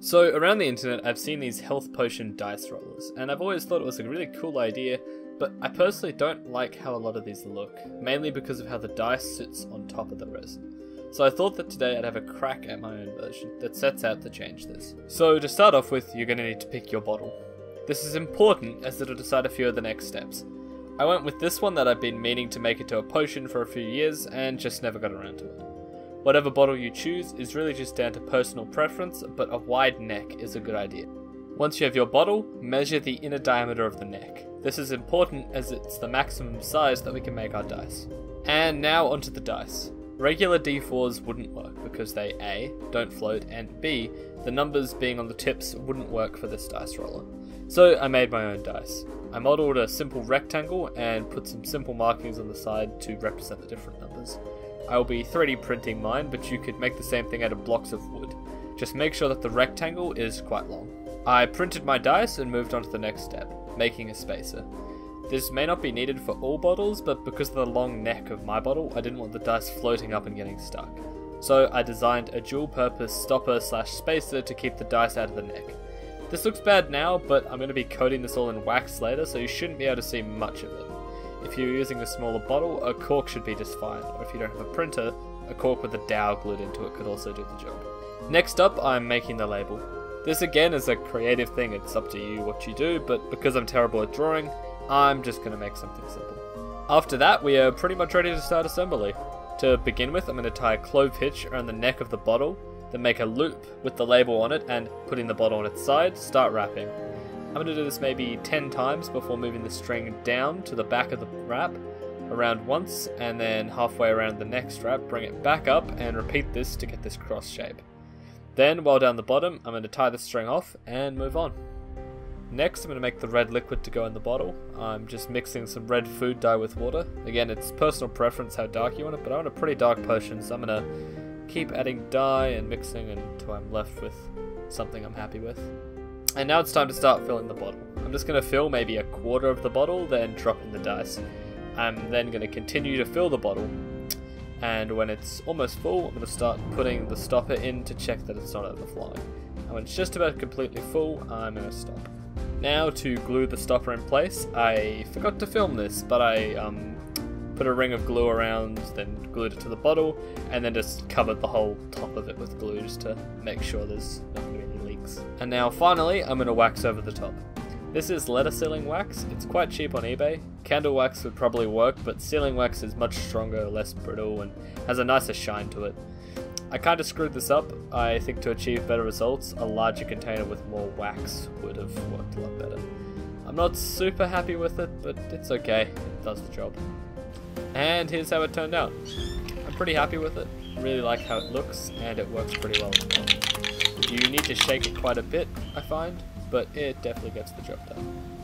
So, around the internet, I've seen these health potion dice rollers, and I've always thought it was a really cool idea, but I personally don't like how a lot of these look, mainly because of how the dice sits on top of the resin. So I thought that today I'd have a crack at my own version that sets out to change this. So to start off with, you're going to need to pick your bottle. This is important as it'll decide a few of the next steps. I went with this one that I've been meaning to make into a potion for a few years and just never got around to it. Whatever bottle you choose is really just down to personal preference, but a wide neck is a good idea. Once you have your bottle, measure the inner diameter of the neck. This is important as it's the maximum size that we can make our dice. And now onto the dice. Regular D4s wouldn't work because they A, don't float, and B, the numbers being on the tips wouldn't work for this dice roller. So I made my own dice. I modelled a simple rectangle and put some simple markings on the side to represent the different numbers. I will be 3D printing mine, but you could make the same thing out of blocks of wood. Just make sure that the rectangle is quite long. I printed my dice and moved on to the next step, making a spacer. This may not be needed for all bottles, but because of the long neck of my bottle, I didn't want the dice floating up and getting stuck. So I designed a dual purpose stopper slash spacer to keep the dice out of the neck. This looks bad now, but I'm going to be coating this all in wax later, so you shouldn't be able to see much of it. If you're using a smaller bottle, a cork should be just fine, or if you don't have a printer, a cork with a dowel glued into it could also do the job. Next up, I'm making the label. This again is a creative thing, it's up to you what you do, but because I'm terrible at drawing, I'm just going to make something simple. After that, we are pretty much ready to start assembly. To begin with, I'm going to tie a clove hitch around the neck of the bottle, then make a loop with the label on it and putting the bottle on its side, start wrapping. I'm going to do this maybe 10 times before moving the string down to the back of the wrap, around once, and then halfway around the next wrap, bring it back up and repeat this to get this cross shape. Then, while down the bottom, I'm going to tie the string off and move on. Next, I'm going to make the red liquid to go in the bottle. I'm just mixing some red food dye with water. Again, it's personal preference how dark you want it, but I want a pretty dark potion, so I'm going to keep adding dye and mixing until I'm left with something I'm happy with. And now it's time to start filling the bottle. I'm just going to fill maybe a quarter of the bottle, then drop in the dice. I'm then going to continue to fill the bottle. And when it's almost full, I'm going to start putting the stopper in to check that it's not overflowing. And when it's just about completely full, I'm going to stop. Now to glue the stopper in place, I forgot to film this, but I um, put a ring of glue around, then glued it to the bottle, and then just covered the whole top of it with glue just to make sure there's not going leaks. And now finally, I'm going to wax over the top. This is letter sealing wax, it's quite cheap on eBay. Candle wax would probably work, but sealing wax is much stronger, less brittle, and has a nicer shine to it. I kind of screwed this up. I think to achieve better results, a larger container with more wax would have worked a lot better. I'm not super happy with it, but it's okay. It does the job. And here's how it turned out. I'm pretty happy with it. Really like how it looks, and it works pretty well. You need to shake it quite a bit, I find, but it definitely gets the job done.